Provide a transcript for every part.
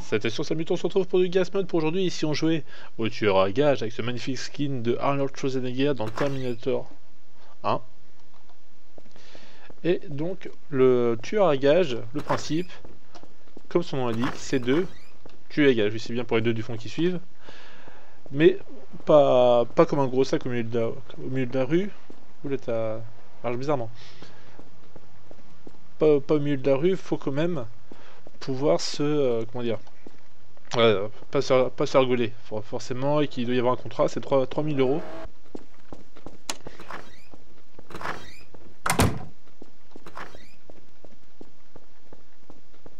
C'était sur Salut, on se retrouve pour du Gas Mode pour aujourd'hui. Ici, on jouait au tueur à gage avec ce magnifique skin de Arnold Schwarzenegger dans Terminator 1. Et donc, le tueur à gage, le principe, comme son nom l'indique, c'est de tuer à gage. C'est bien pour les deux du fond qui suivent. Mais pas, comme un gros sac au milieu de la, au milieu de la rue. Oula, t'as. marche bizarrement. Pas, pas au milieu de la rue, faut quand même pouvoir se. euh, comment dire Ouais, pas, se, pas se rigoler, for- forcément, et qu'il doit y avoir un contrat, c'est 3 3000 euros.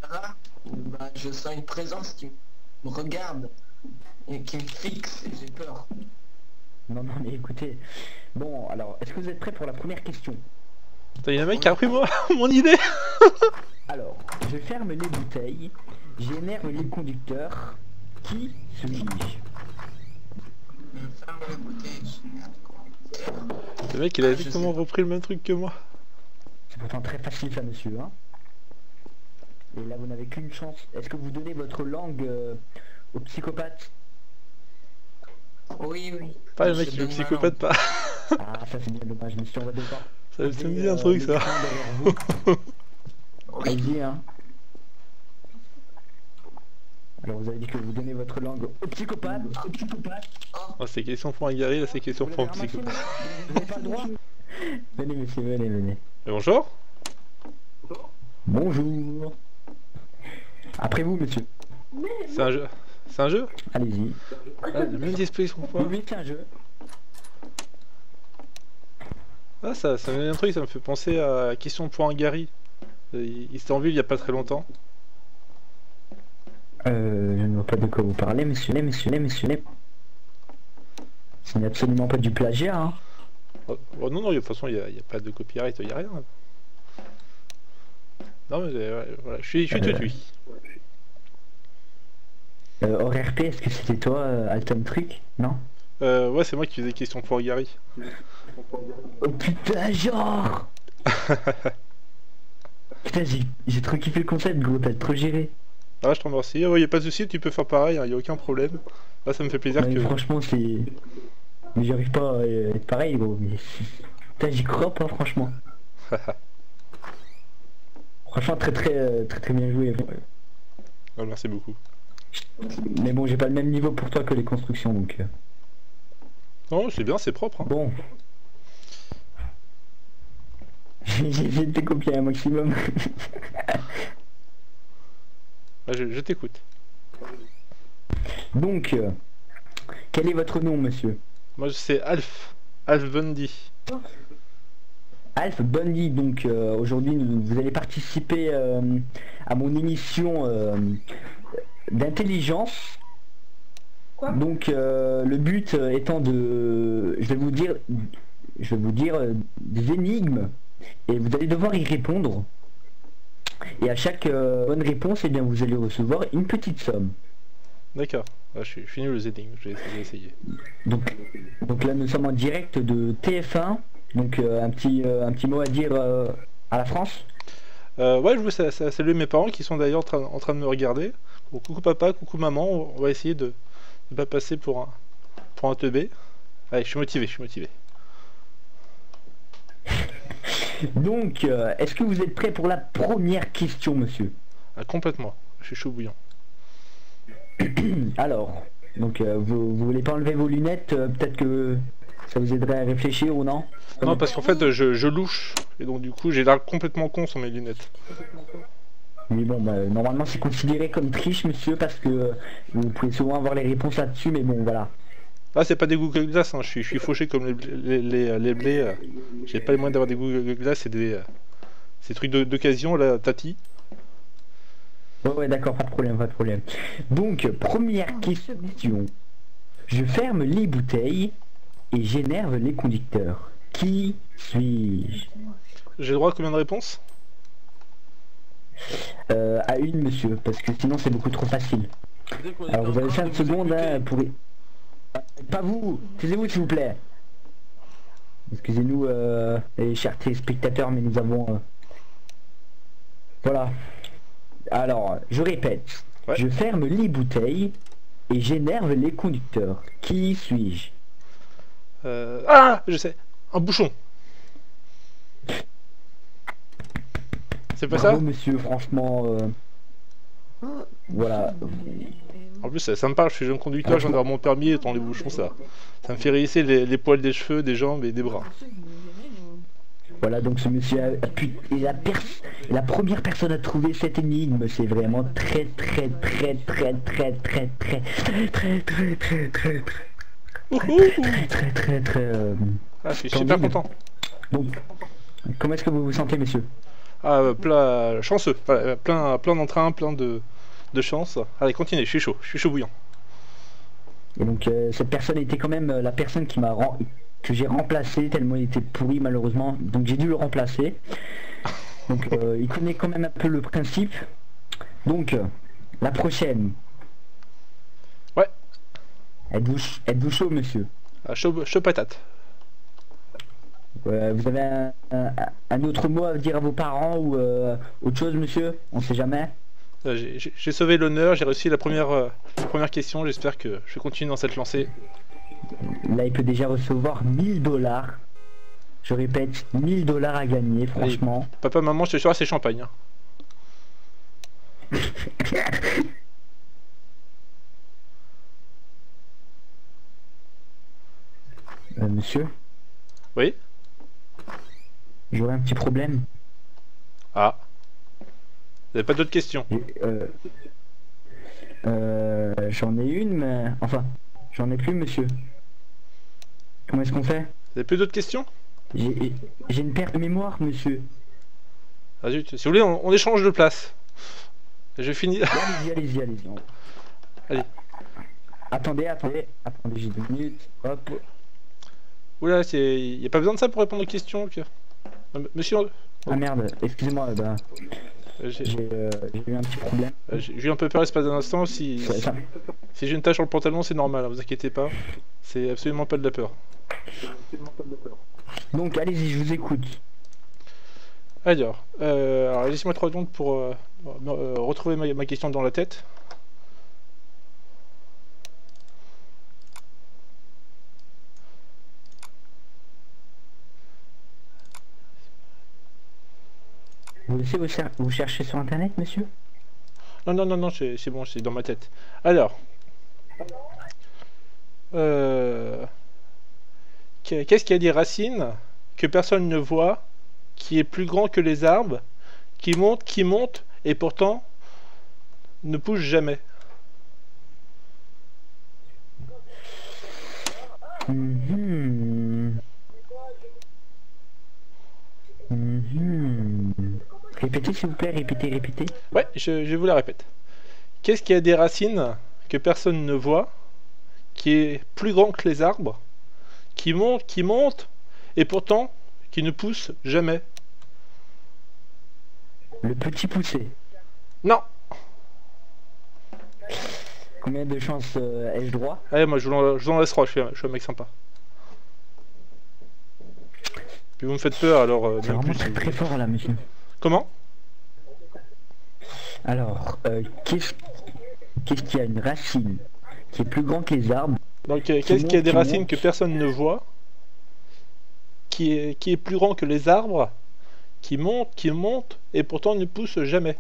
Ah, bah, je sens une présence qui me regarde et qui me fixe et j'ai peur. Non, non, mais écoutez. Bon, alors, est-ce que vous êtes prêts pour la première question? Putain, il y a un mec qui a repris moi, mon idée je ferme les bouteilles, j'énerve les conducteurs. Qui suis-je. Le mec, il a Ah, exactement repris le même truc que moi. C'est pourtant très facile, ça, monsieur. Hein Et là, vous n'avez qu'une chance. Est-ce que vous donnez votre langue euh, au psychopathe? Oui, oui. Pas le mec qui est psychopathe, pas. Ah, ça, c'est bien dommage, monsieur. On va devoir. Ça, ça me dit un truc, ça. hein. Alors, vous avez dit que vous donnez votre langue au psychopathe. Au psychopathe. Oh, c'est question pour un guerrier, là, c'est question Vous pour un psychopathe. Vous n'avez pas le droit Venez, monsieur, venez, venez. Et bonjour Bonjour. Après vous, monsieur. C'est un jeu C'est un jeu Allez-y. ah, Le même disposition que moi. Oui, c'est un jeu. Ah, ça, ça me dit un truc, ça me fait penser à question pour un Gary. Il, il s'était en ville il y a pas très longtemps. Euh, je ne vois pas de quoi vous parlez, monsieur, monsieur, monsieur, monsieur. Ce n'est absolument pas du plagiat, hein. Oh, oh, non, non, de toute façon, il n'y a, pas de copyright, il n'y a rien. Non, mais euh, voilà, je suis, je suis tout Euh. oui. Euh, RP, est-ce que c'était toi, euh, Alton Truc Non? Euh, ouais, c'est moi qui faisais question pour Gary. Oh putain, genre Putain, j'ai j'ai trop kiffé le concept, gros, t'as trop géré. Ah, je te remercie. Il n'y a pas de souci, tu peux faire pareil, il n'y a aucun problème. Là, ça me fait plaisir Ouais, que. Franchement, c'est... Mais j'arrive pas à être pareil, gros. Mais... Putain, j'y crois pas, franchement. franchement, très très euh, très très bien joué. Ah, merci beaucoup. Mais bon, j'ai pas le même niveau pour toi que les constructions, donc... euh, Non, c'est bien, c'est propre. hein. Bon. J'ai te copier un maximum. Ah, je je t'écoute. Donc, euh, quel est votre nom, monsieur? Moi, c'est Alf. Alf Bundy. Alf Bundy, donc euh, aujourd'hui vous allez participer euh, à mon émission euh, d'intelligence. Donc euh, le but étant de, je vais vous dire, je vais vous dire euh, des énigmes et vous allez devoir y répondre. Et à chaque euh, bonne réponse, eh bien vous allez recevoir une petite somme. D'accord. Ah, je, suis, je suis nul aux énigmes, vais essayer. Donc, donc là nous sommes en direct de TF1. Donc euh, un petit euh, un petit mot à dire à la France. Ouais, je sa- saluer mes parents qui sont d'ailleurs en train, en train de me regarder. Bon, coucou papa, coucou maman, on va essayer de ne pas passer pour un, pour un teubé. Allez, je suis motivé, je suis motivé. Donc, euh, est-ce que vous êtes prêt pour la première question, monsieur Ah, complètement, je suis chaud bouillant. Alors, donc euh, vous, vous voulez pas enlever vos lunettes euh, Peut-être que ça vous aiderait à réfléchir ou non Non, parce qu'en fait, je, je louche, et donc du coup, j'ai l'air complètement con sur mes lunettes. Mais bon, bah, normalement c'est considéré comme triche, monsieur, parce que vous pouvez souvent avoir les réponses là-dessus, mais bon, voilà. Ah, c'est pas des Google Glass, hein, je, suis, je suis fauché comme les, les, les, les blés. euh, J'ai pas les moyens d'avoir des Google Glass, c'est des, euh, ces trucs d'occasion, là, Tati. Ouais, ouais, d'accord, pas de problème, pas de problème. Donc, première question. Je ferme les bouteilles et j'énerve les conducteurs. Qui suis-je? J'ai le droit à combien de réponses? Euh, À une, monsieur, parce que sinon c'est beaucoup trop facile. Alors vous avez 5 secondes hein, pour... Pas vous Taisez-vous s'il vous plaît Excusez-nous euh, les chers téléspectateurs mais nous avons... euh, Voilà. Alors, je répète. Ouais. Je ferme les bouteilles et j'énerve les conducteurs. Qui suis-je? Euh, Ah, je sais. Un bouchon. C'est pas Bravo, ça? monsieur, franchement. euh, Voilà. En plus, ça, me parle, je suis jeune conducteur, viens d'avoir mon permis, et les bouchons, ça, ça me fait hérisser les, les poils des cheveux, des jambes et des bras. Voilà, donc ce monsieur a, pu... et la, pers- la première personne à trouver cette énigme, c'est vraiment très très très très très très très très très très très très Ouhou très très très très euh, Ah, je suis super Candide. content. Donc, comment est-ce que vous vous sentez, monsieur Ah, euh, plein, chanceux, euh, plein, plein d'entrain, plein de, de chance. Allez, continuez, je suis chaud, je suis chaud bouillant. Et donc, euh, cette personne était quand même euh, la personne qui m'a que j'ai remplacé tellement il était pourri malheureusement. Donc j'ai dû le remplacer. Donc euh, il connaît quand même un peu le principe. Donc la prochaine. Ouais. Êtes-vous êtes-vous chaud, monsieur? Ah, chaud, chaud patate. Euh, Vous avez un, un- un autre mot à dire à vos parents ou autre chose, monsieur? On sait jamais. Euh, j'ai- sauvé l'honneur, j'ai réussi la première, euh, première question, j'espère que je vais continuer dans cette lancée. Là, il peut déjà recevoir 1000 dollars. Je répète, 1000 dollars à gagner, franchement. Papa, maman, je te jure, c'est champagne. hein. Euh, monsieur, Oui j'aurais un petit problème. Ah. Vous avez pas d'autres questions? Euh, euh, j'en ai une, mais... Enfin, j'en ai plus, monsieur. Comment est-ce qu'on fait? Vous avez plus d'autres questions? J'ai une perte de mémoire, monsieur. Ah zut, si vous voulez, on, on échange de place. Je finis. Allez-y, allez-y, allez-y. on- Allez. Attendez, attendez, attendez, j'ai deux minutes. Hop. Oula, c'est... y a pas besoin de ça pour répondre aux questions. que- Euh, Monsieur, Ah merde, excusez-moi, bah, j'ai euh, j'ai eu un petit problème. euh, j'ai- eu un peu peur l'espace d'un instant. Si, ça- si j'ai une tache sur le pantalon, c'est normal, hein, vous inquiétez pas. C'est absolument pas de la peur. Donc, allez-y, je vous écoute. Alors, euh, alors laissez-moi 3 secondes pour euh, euh, retrouver ma, ma question dans la tête. Vous vous, cher- vous chercher sur internet, monsieur? Non, non, non, non, c'est bon, c'est dans ma tête. Alors, euh, qu'est- qu'est-ce qui a des racines que personne ne voit, qui est plus grand que les arbres, qui monte, qui monte, et pourtant ne pousse jamais? Mhm. Mhm. Répétez s'il vous plaît, répétez, répétez. Ouais, je, je vous la répète. Qu'est-ce qui a des racines que personne ne voit, qui est plus grand que les arbres, qui monte, qui monte, et pourtant qui ne pousse jamais? Le petit poussé. Non Combien de chances euh, ai-je droit? Allez, moi je vous en, laisse trois, je suis, un, je suis un mec sympa. Puis vous me faites peur alors. euh, C'est vraiment plus, très si- très fort là, monsieur. Comment? Alors, euh, qu'est-ce qu'est-ce qui a une racine qui est plus grand que les arbres? Donc euh, qu'est-ce qui a des qui racines monte. que personne ne voit, qui est, qui est plus grand que les arbres, qui monte, qui monte, et pourtant ne pousse jamais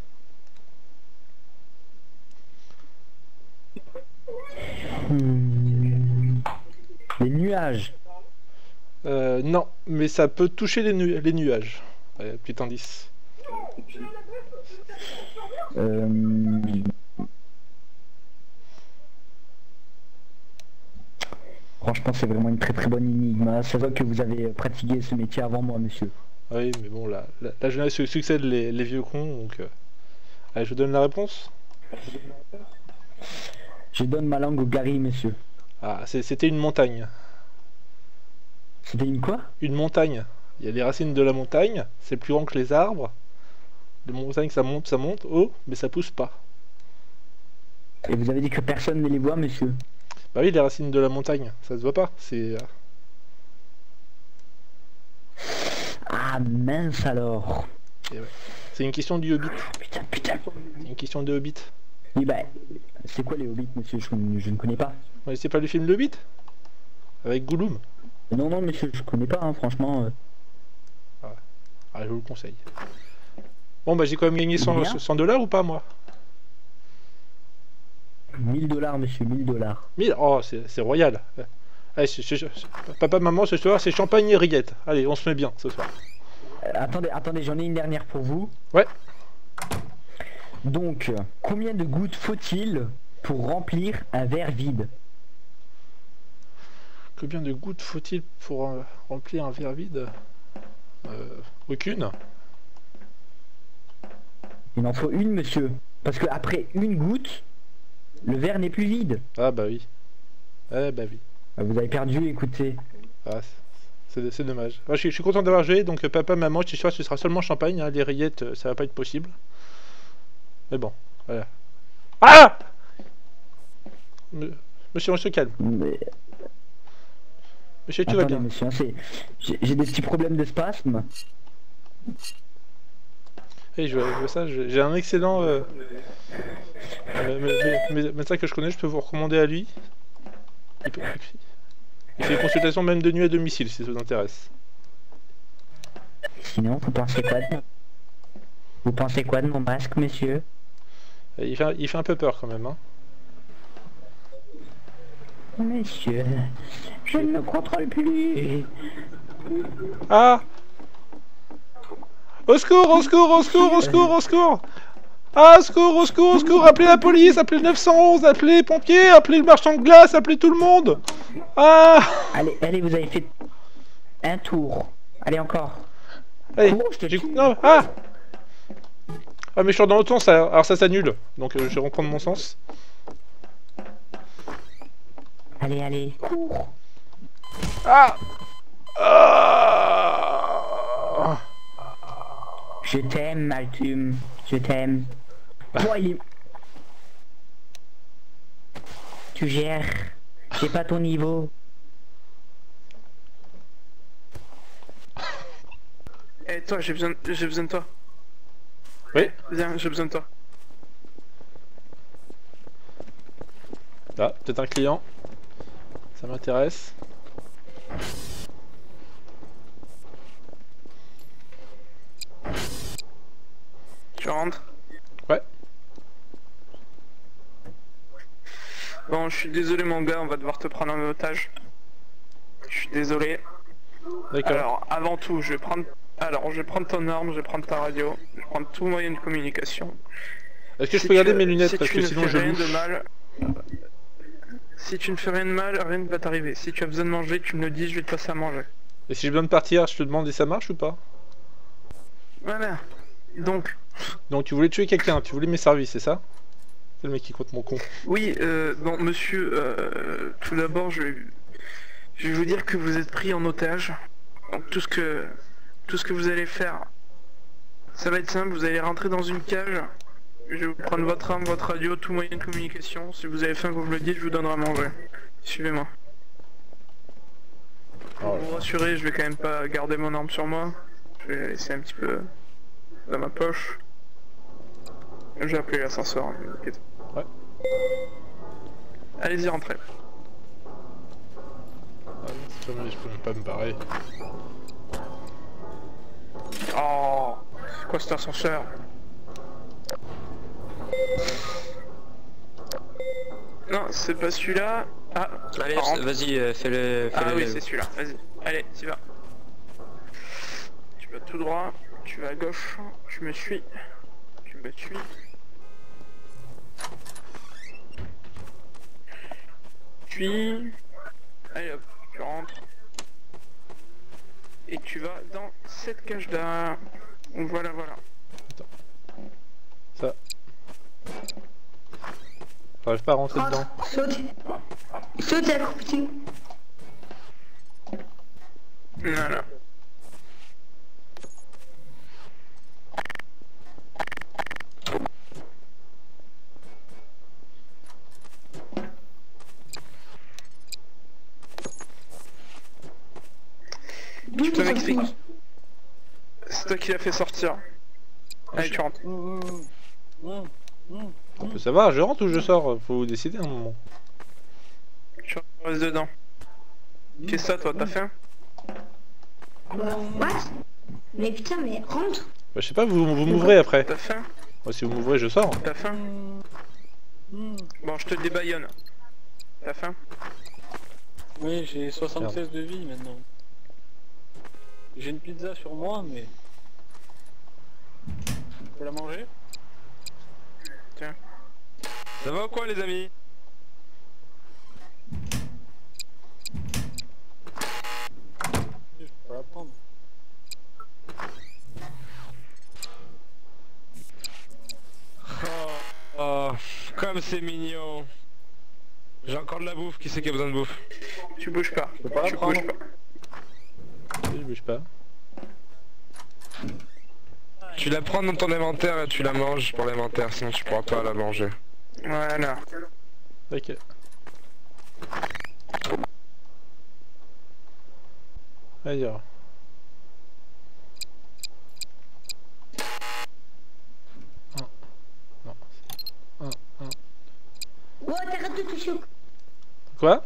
Hmm. Les nuages. Euh, non, mais ça peut toucher les, nu- les nuages. Ouais, petit indice. Euh, Franchement, c'est vraiment une très très bonne énigme. hein. Ça voit que vous avez pratiqué ce métier avant moi, monsieur. Ah Oui, mais bon, la, la, la jeunesse succède les, les vieux cons, donc... euh, Allez, je vous donne la réponse. Je donne ma langue au Gary, monsieur. Ah, c'était une montagne. C'était une quoi? Une montagne. Il y a les racines de la montagne, c'est plus grand que les arbres. Les montagnes, ça monte, ça monte haut, mais ça pousse pas. Et vous avez dit que personne ne les voit, monsieur. Bah oui, les racines de la montagne, ça se voit pas. C'est... euh, Ah mince alors. C'est une question du Hobbit. Putain, putain. C'est une question de Hobbit. Oui, bah, c'est quoi les hobbits, monsieur? Je, je ne connais pas. Ouais, c'est pas le film Le Hobbit Avec Gollum? Non, non, monsieur, je connais pas, hein, franchement. euh. Ah, je vous le conseille. Bon, bah j'ai quand même gagné 100 Bien. 100 dollars ou pas, moi 1000 dollars, monsieur, 1000 dollars. 1000 Oh, c'est royal. Allez, papa, maman, ce soir, c'est champagne et rillettes. Allez, on se met bien ce soir. Euh, attendez, attendez, j'en ai une dernière pour vous. Ouais. Donc, combien de gouttes faut-il pour remplir un verre vide? Combien de gouttes faut-il pour euh, remplir un verre vide? Euh, Aucune Il en faut une, monsieur. Parce que après une goutte, le verre n'est plus vide. Ah, bah oui. Eh, bah oui. Ah, Vous avez perdu, écoutez. Ah, c'est dommage. Ah, je, suis, je suis content d'avoir joué, donc euh, papa, maman, ce soir, ce sera seulement champagne. hein, les rillettes, euh, ça va pas être possible. Mais bon, voilà. Ah Monsieur, on se calme. Mais, Monsieur, tu vas bien. monsieur, j'ai des petits problèmes de spasme. Hey, je, vois- ça, j'ai un excellent euh, euh, mé- mé- mé- médecin que je connais, je peux vous recommander à lui. Il, peut- il fait des consultations même de nuit à domicile si ça vous intéresse. Sinon, vous pensez quoi de... Vous pensez quoi de mon masque, monsieur? Et il, fait, il fait un peu peur quand même. Hein. Monsieur, je ne me contrôle plus. Ah Au secours, au secours, au secours, au secours, au secours Ah, au secours, au secours, au secours Appelez la police, appelez le 911, appelez les pompiers, appelez le marchand de glace, appelez tout le monde Ah Allez, allez, vous avez fait un tour. Allez, encore. Allez, Cours, je te j'ai- tue. non, ah Ah mais je suis dans l'autre sens, alors ça s'annule, donc euh, je vais reprendre mon sens. Allez, allez, cours. Ah Ah Je t'aime, Maltum. Je t'aime. Toi, il est... Tu gères. C'est pas ton niveau. Eh toi, j'ai besoin, j'ai besoin de toi. Oui. Viens, j'ai besoin de toi. Ah, peut-être un client. Ça m'intéresse. Tu rentres Ouais. Bon, je suis désolé mon gars, on va devoir te prendre en otage. Je suis désolé. D'accord. Alors, avant tout, je vais prendre... Alors, je vais prendre ton arme, je vais prendre ta radio, je vais prendre tout moyen de communication. Est-ce que je peux garder mes lunettes si parce tu que ne sinon fais je rien de mal... Si tu ne fais rien de mal, rien ne va t'arriver. Si tu as besoin de manger, tu me le dis, je vais te passer à manger. Et si j'ai besoin de partir, je te demande et ça marche ou pas? Voilà. Donc, Donc tu voulais tuer quelqu'un, tu voulais mes services, c'est ça? C'est le mec qui compte mon con. Oui, euh, bon, monsieur, euh, tout d'abord, je, je vais vous dire que vous êtes pris en otage. Donc tout ce que tout ce que vous allez faire, ça va être simple. Vous allez rentrer dans une cage. Je vais vous prendre votre arme, votre radio, tout moyen de communication. Si vous avez faim, vous me le dites, je vous donnerai à manger. Suivez-moi. Pour vous rassurer, je vais quand même pas garder mon arme sur moi. Je vais la laisser un petit peu dans ma poche. Je vais appeler l'ascenseur. hein, inquiétez pas. Ouais. Allez-y, rentrez. Ah, c'est pas mal, je peux même pas me barrer. Oh, c'est quoi cet ascenseur? Non, c'est pas celui-là. Ah, Allez, par contre- vas-y, euh, fais-le. ah oui, le- c'est celui-là. Vas-y, allez, tu vas. Tu vas tout droit, tu vas à gauche, tu me suis, tu me suis. Puis, allez hop, tu rentres. Et tu vas dans cette cage là. Voilà, voilà. J'arrive pas à rentrer dedans. Rentre, saute. Saute accroupi. Voilà. D'où te tu m'expliques. sortis C'est toi qui l'as fait sortir. Allez, tu rentres. On peut savoir, je rentre ou je sors? Faut vous décider un moment. Je reste dedans. Qu'est-ce que ça, toi T'as faim Bah, what? Mais putain, mais rentre Bah, je sais pas, vous, vous m'ouvrez après. T'as faim Moi, si vous m'ouvrez, je sors. T'as faim Bon, je te débaillonne. T'as faim Oui, j'ai 76 de vie maintenant. J'ai une pizza sur moi, mais... On peut la manger? Ça va ou quoi les amis? Je peux pas la prendre. oh, oh, comme c'est mignon. J'ai encore de la bouffe, qui c'est qui a besoin de bouffe? Tu bouges pas. peux pas la tu prendre. bouges pas. Je bouge pas. Tu la prends dans ton inventaire et tu la manges pour l'inventaire, sinon tu pourras pas la manger. Voilà. Ok. Allez, alors. Un. Non. Un, un. Ouais, t'arrêtes de toucher au... Quoi?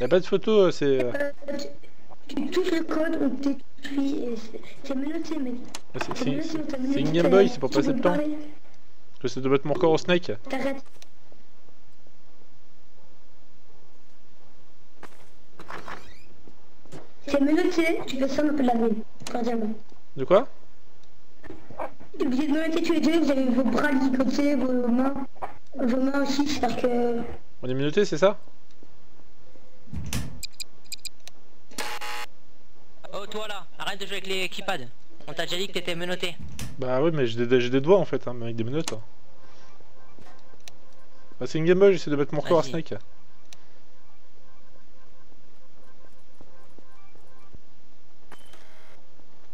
Y'a pas de photo, euh, c'est... touches le code, on t'écrit et c'est- menotté, mec. C'est C'est menotté, menotté, une Game Boy, c'est pour passer le temps. ça doit être mon corps au snake. T'arrêtes. C'est menotté, tu fais ça, on appelle la cordialement. De quoi? Vous êtes menottés tous les deux, vous avez vos bras ligotés, vos mains, vos mains aussi, c'est-à-dire que... On est minuté, c'est ça? Toi là, arrête de jouer avec les keypads. On t'a déjà dit que t'étais menotté. Bah oui, mais j'ai des, doigts en fait, hein, mais avec des menottes. hein. Bah c'est une Game Boy, j'essaie de mettre mon corps à snake.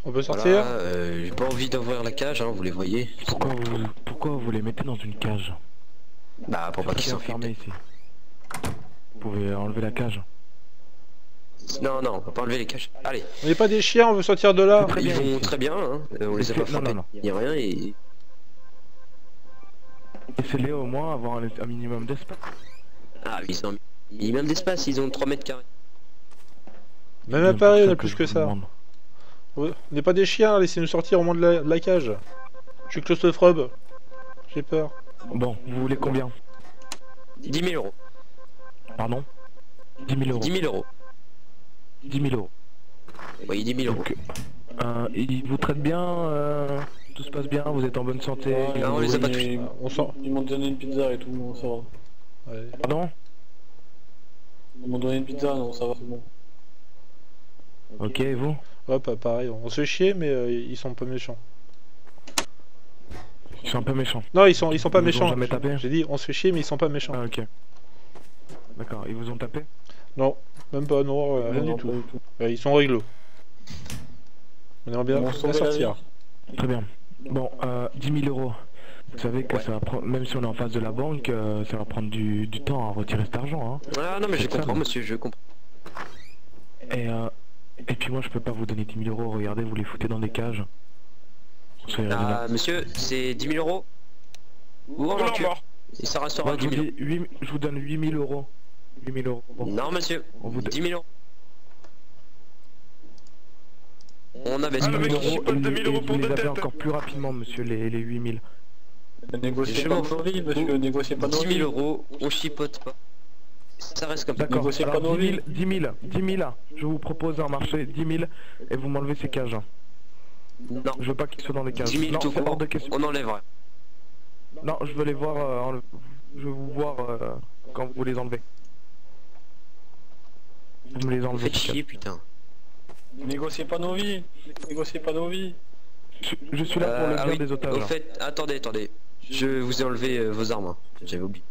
On peut sortir? Voilà, euh, j'ai pas envie d'ouvrir la cage, hein, vous les voyez. Pourquoi vous, pourquoi vous les mettez dans une cage? Bah pour pas qu'ils enfermé ici Vous pouvez enlever la cage. Non, non, on va pas enlever les cages. Allez, On n'est pas des chiens, on veut sortir de là ils vont très bien, hein. euh, on les a Non, pas non, frappés, non. ni rien et... Laissez-les au moins avoir un, un minimum d'espace. Ah, ils ont un minimum d'espace, ils ont 3 mètres carrés. Même à Paris, on a plus que ça. demande. On n'est pas des chiens, laissez-nous sortir au moins de la, de la cage. Je suis claustrophobe. J'ai peur. Bon, vous voulez combien? 10 000 euros. Pardon? 10 000 euros. 10 000 euros. 10 000 euros. Vous voyez 10 000 euros. Donc, euh, ils vous traitent bien euh, Tout se passe bien Vous êtes en bonne santé Ouais, non, on les a pas touchés. ils- On sort. Ils m'ont donné une pizza et tout, non, ça va. Ouais. Pardon? Ils m'ont donné une pizza, non, ça va, c'est bon. Ok, et vous? Hop, pareil, on se fait chier, mais euh, ils sont pas méchants. Ils sont un peu méchants. Non, ils sont, ils sont pas Ils méchants. J'ai dit, on se fait chier, mais ils sont pas méchants. Ah ok. D'accord, ils vous ont tapé? Non, même pas, non, euh, rien Non, du tout. Ouais, ils sont réglo. On aimerait bien, la sortir. Très bien. Bon, euh, 10 000 euros. Vous savez que ça va prendre, même si on est en face de la banque, euh, ça va prendre du, du temps à retirer cet argent. Hein. Ah non mais je ça, comprends non. monsieur, je comprends. Et, euh, et puis moi je peux pas vous donner 10 000 euros, regardez, vous les foutez dans des cages. Ah monsieur, c'est 10 000 euros? Ou en mort. Et ça restera Moi, je, 10 vous 000 dis huit- je vous donne 8 000 euros. 8 000 euros. Bon, Non monsieur, on vous donne 10 000 euros. On avait Ah, le 10 mec 000 qui euros chipote et, 2000 et euros vous pour deux têtes. encore plus rapidement, monsieur, les, les 8 000. Négociez Je pas m'en nos vies, monsieur, négociez pas nos 10 vies. 000 euros, on chipote pas. Ça reste comme ça. D'accord, Négociez alors pas nos 10 000, vies. 10 000, 10 000, je vous propose un marché 10 000 et vous m'enlevez ces cages. Non, Je veux pas qu'ils soient dans les cages. 10 000 non, tout c'est hors court, de question. on enlèvera. Non, je veux les voir, euh, enle- je veux vous voir euh, quand vous les enlevez. Vous me les Vous enlevez. faites chier putain. Négociez pas nos vies. Négociez pas nos vies. Je, je suis là pour Euh, le ah bien oui, des otages. Au fait, attendez, attendez. Je vous ai enlevé euh, vos armes. hein. J'avais oublié.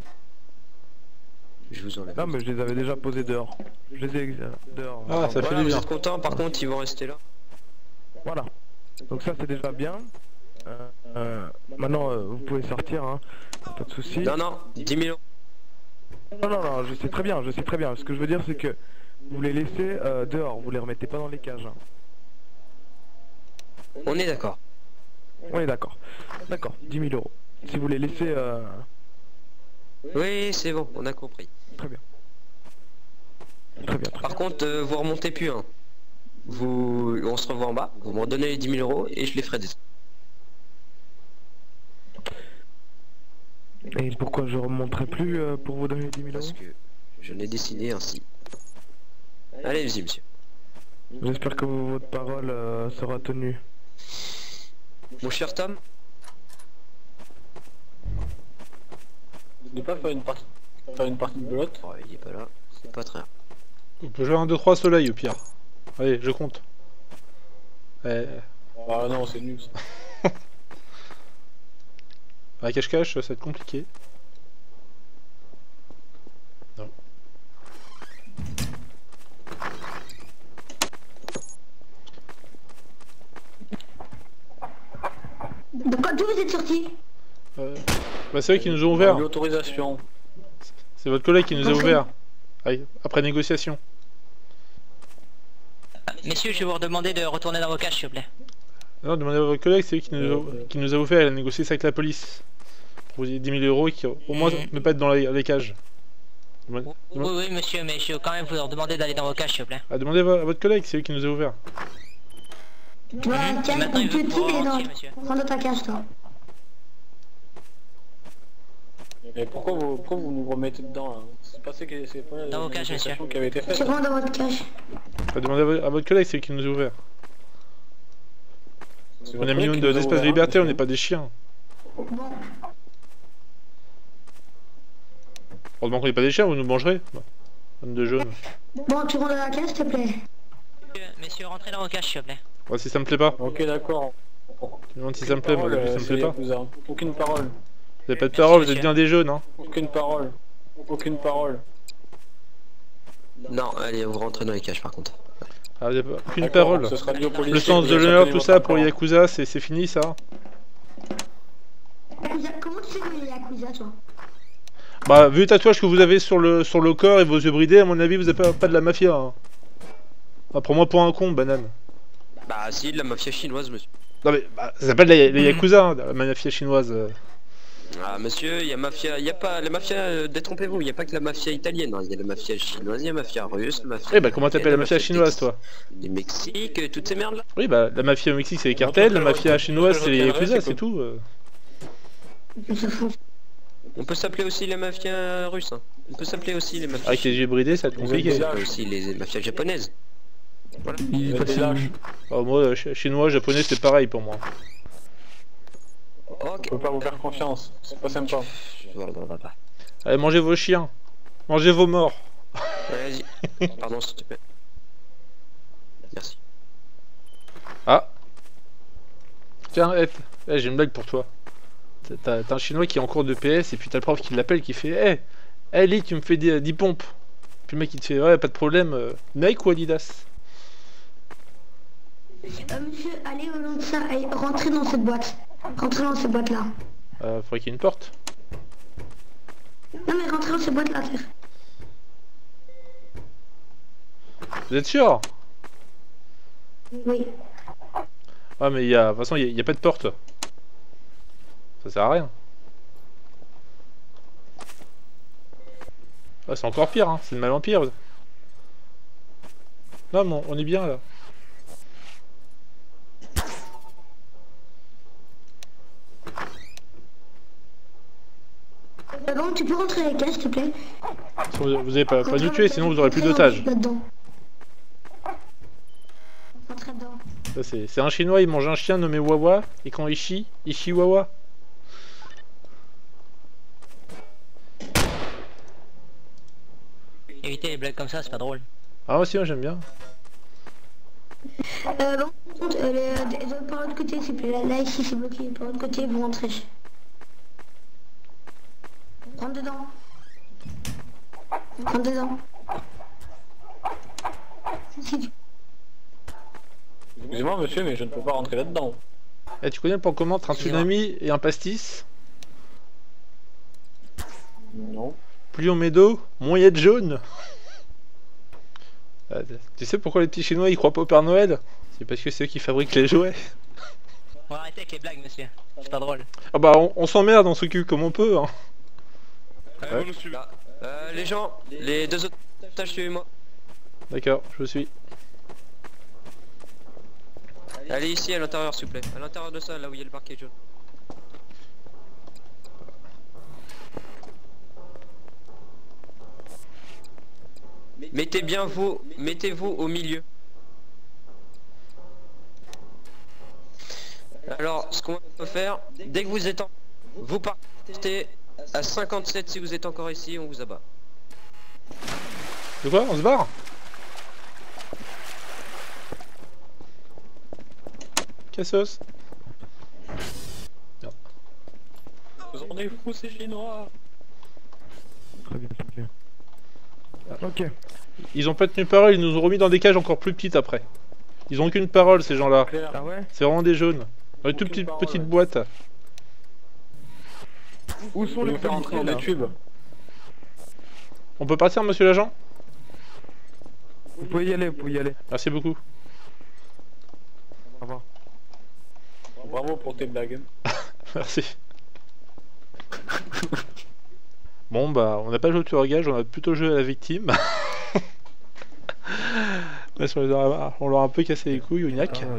Je vous enlève. Non, mais je les avais déjà posés dehors. Je les ai euh, dehors. Ah, ça fait du vous bien. êtes content, par contre ils vont rester là. Voilà. Donc ça c'est déjà bien. Euh, euh, maintenant euh, vous pouvez sortir, hein. pas de souci. Non, non, 10 000 euros. Non, non, non, je sais très bien, je sais très bien. Ce que je veux dire c'est que vous les laissez euh, dehors, vous les remettez pas dans les cages. On est d'accord. On est d'accord. D'accord, 10 000 euros. Si vous les laissez... Euh... Oui, c'est bon, on a compris. Très bien. Très bien. Très Par contre, euh, vous remontez plus. Hein. Vous, on se revoit en bas. Vous me redonnez les 10 000 euros et je les ferai des. Et pourquoi je remonterai plus euh, pour vous donner les 10 000 euros? Parce que je l'ai décidé ainsi. Allez-y, monsieur. J'espère que votre parole euh, sera tenue. Mon cher Tom Je pas faire une partie, faire une partie de belote oh, Il est pas là, c'est pas très. On peut jouer un 2-3 soleil au pire. Allez, je compte. Eh. Ah non, c'est nul ça. Ah, cache-cache, ça va être compliqué. Non. De quoi d'où vous êtes sorti Euh, bah, c'est eux qui nous ont ouvert. L'autorisation. C'est votre collègue qui nous a ouvert. Après négociation. Messieurs, je vais vous redemander de retourner dans vos cages, s'il vous plaît. Non, demandez à votre collègue, c'est lui qui nous, a, qui nous a ouvert. Il a négocié ça avec la police. Pour vous dire 10 000 euros et qui, au moins, ne pas être dans les, les cages. Oui, oui, monsieur, mais je vais quand même vous demander d'aller dans vos cages, s'il vous plaît. Ah, demandez à vo- à votre collègue, c'est lui qui nous a ouvert. Tu vois, Mhm. Tiens, il est dans... dans ta cage, toi. Et pourquoi vous, pourquoi vous nous remettez dedans là? C'est passé que c'est pas Dans vos cages, négociation qui avait été faite. Dans votre cage? Ah, demandez à, vo- à votre collègue, c'est lui qui nous a ouvert. On a millions d'espace de ouvert, liberté, hein, on n'est pas des chiens. Bon, Heureusement qu'on n'est pas des chiens, vous nous mangerez. Homme de jaune. bon, tu rentres dans la cage, s'il te plaît. Messieurs, Messieurs, rentrez dans vos cages, s'il vous plaît. Ouais, si ça me plaît pas. Ok, d'accord. Je me demande si ça me plaît, moi, plus, ça me plaît pas. Aucune parole. Vous avez pas de Merci, parole, vous êtes monsieur. bien des jaunes, hein. Aucune parole. Aucune parole. Non, allez, vous rentrez dans les cages par contre. Ah, vous avez pas- aucune D'accord, parole. Ce sera dit au policier Le sens de l'honneur, tout ça pour. Yakuza, c'est c'est fini ça Yakuza, comment tu sais qu'on est Yakuza, toi? Bah, vu le tatouage que vous avez sur le, sur le corps et vos yeux bridés, à mon avis, vous êtes pas, pas de la mafia. Hein. Ah, Prends-moi pour un con, banane. Bah si, de la mafia chinoise, monsieur. Non mais, bah, ça s'appelle les, les Yakuza, hein, la mafia chinoise. euh. Ah monsieur, il y a mafia, il y a pas la mafia, euh, détrompez-vous, il y a pas que la mafia italienne, hein. il y a la mafia chinoise, il y a la mafia russe, la mafia... Eh bah, comment t'appelles la mafia mafia chinoise, toi Du Mexique, euh, toutes ces merdes là. Oui, bah, la mafia au Mexique, c'est les cartels, la mafia chinoise, c'est les Yakuza, c'est tout. euh. On peut s'appeler aussi la mafia russe, hein. on peut s'appeler aussi les mafias Avec les yeux bridés, ça compliqué. des on peut aussi les mafias japonaises. Il des facile. lâches. Oh, moi, ch- chinois, japonais, c'est pareil pour moi. Ok. Je peux pas vous faire confiance. C'est pas sympa. Allez, mangez vos chiens. Mangez vos morts. Vas-y. Pardon s'il te plaît. Merci. Ah Tiens, eh, eh, j'ai une blague pour toi. T'as- un chinois qui est en cours de PS et puis t'as le prof qui l'appelle qui fait Eh, hey, Lee, tu me fais 10, 10 pompes. Puis le mec il te fait Ouais, pas de problème, euh, Nike ou Adidas? Euh, monsieur, allez au long de ça, allez, rentrez dans cette boîte. Rentrez dans cette boîte-là. euh, Faudrait qu'il y ait une porte. Non mais rentrez dans cette boîte-là, terre. Vous êtes sûr? Oui. Ah, mais il y a. De toute façon, il y a, pas de porte. Ça sert à rien. Ah, c'est encore pire, hein. c'est de mal en pire. Non, mais on est bien là. Bon, tu peux rentrer les cages, s'il te plaît Vous, vous avez pas, pas dû tuer, sinon vous aurez plus d'otages. C'est c'est un chinois, il mange un chien nommé Wawa, et quand il chie, il chie Wawa. Évitez les blagues comme ça, c'est pas drôle. Ah, aussi, moi j'aime bien. Euh, bon, par contre, euh, les- les- par l'autre côté, s'il te plaît. Là, là, ici, c'est bloqué. Par l'autre côté, vous rentrez. Excusez-moi monsieur, mais je ne peux pas rentrer là-dedans. Eh, tu connais le Pokémon entre un tsunami et un pastis? Non. Plus on met d'eau, moins il y a de jaune. Euh, tu sais pourquoi les petits chinois ils croient pas au Père Noël? C'est parce que c'est eux qui fabriquent les jouets. On va arrêter avec les blagues, monsieur. C'est pas drôle. Ah bah, on, on s'emmerde, on s'occupe comme on peut. Hein. Allez, euh, les gens, les deux autres otages, suivez-moi. D'accord, je vous suis. Allez ici à l'intérieur s'il vous plaît. À l'intérieur de ça, là où il y a le parquet jaune. Mettez bien vous, mettez-vous au milieu. Alors, ce qu'on va faire, dès que vous êtes en... Vous partez à 57 si vous êtes encore ici, on vous abat. De quoi On se barre Cassos Vous en êtes fous, ces chinois Très bien, très bien. Ok. Ils ont pas tenu parole, ils nous ont remis dans des cages encore plus petites après. Ils ont aucune parole ces gens-là. Ah ouais? C'est vraiment des jaunes. Dans une toute Aucune petite, parole, petite ouais. boîte. Où sont les faire entrer des tubes. On peut partir monsieur l'agent? Vous pouvez y aller, vous pouvez y aller. Merci beaucoup. Au revoir. Bravo pour tes blagues. Merci. Bon bah on n'a pas joué au tueur à gage, on a plutôt joué à la victime. On leur a un peu cassé les couilles, Ognac. Ah.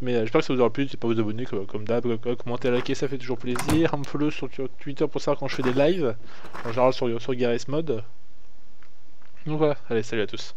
Mais euh, j'espère que ça vous aura plu, n'hésitez pas à vous abonner comme, comme d'hab, commenter, liker, ça fait toujours plaisir. Un me follow sur Twitter pour savoir quand je fais des lives, en général sur, sur Garry's Mod. Donc voilà, allez salut à tous.